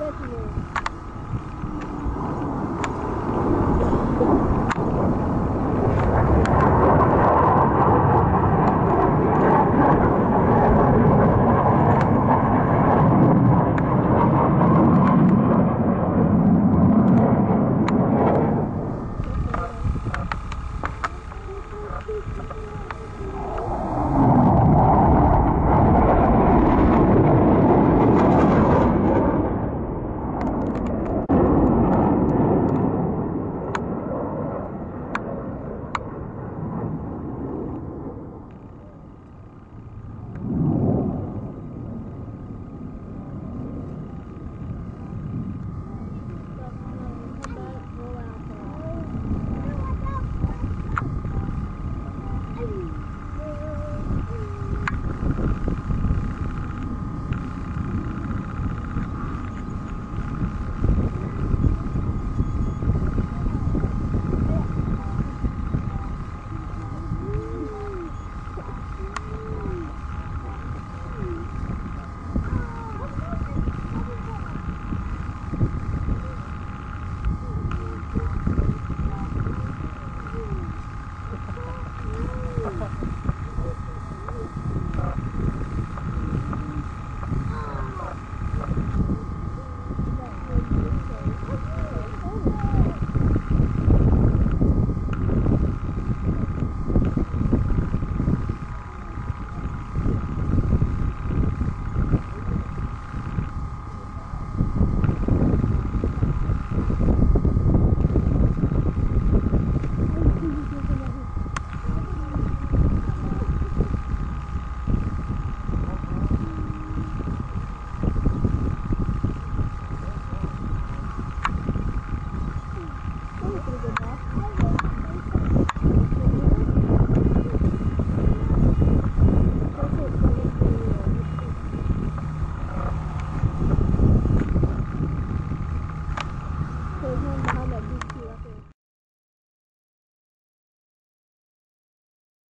Definitely.